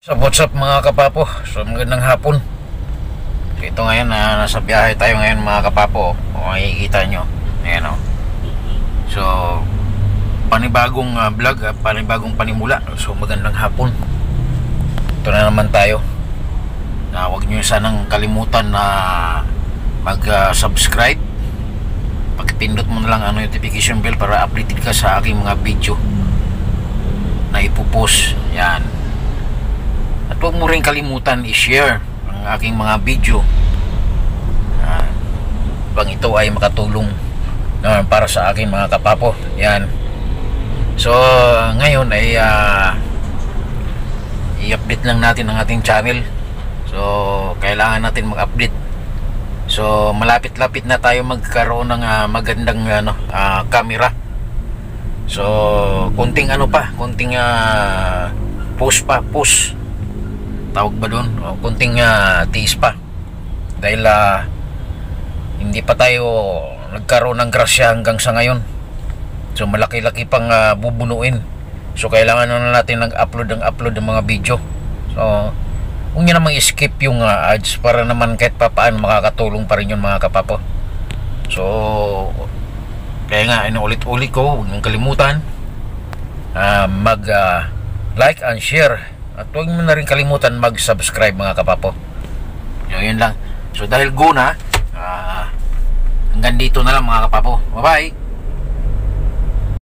So what's up mga kapapo? So magandang hapon. Ito ngayon na nasa biyahe tayo ngayon mga kapapo. Kung makikita nyo. Ayan o. So panibagong uh, vlog, uh, panibagong panimula. So magandang hapon. Ito na naman tayo. Na huwag nyo sanang kalimutan na mag-subscribe. Pakipindot mo na lang ang notification bell para updated ka sa aking mga video na ipupost. Yan. At huwag mo rin kalimutan i-share ang aking mga video. Uh, bang ito ay makatulong uh, para sa aking mga kapapo. Yan. So, ngayon ay uh, i-update lang natin ang ating channel. So, kailangan natin mag-update. So, malapit-lapit na tayo magkaroon ng uh, magandang ano, uh, camera. So, kunting ano pa, kunting uh, push pa, push tawag ba doon? O, kunting uh, tiis pa. Dahil uh, hindi pa tayo nagkaroon ng grasya hanggang sa ngayon. So malaki-laki pang uh, bubunuin. So kailangan na natin nag-upload ng upload ng mga video. So huwag nyo namang skip yung uh, ads para naman kahit papaan makakatulong pa rin yung mga kapapo. So kaya nga inuulit-ulit ko huwag nyo kalimutan uh, mag uh, like and share at huwag mo na rin kalimutan mag-subscribe mga kapapo. Yun, yun lang. So dahil go na, uh, hanggang dito na lang mga kapapo. Bye-bye!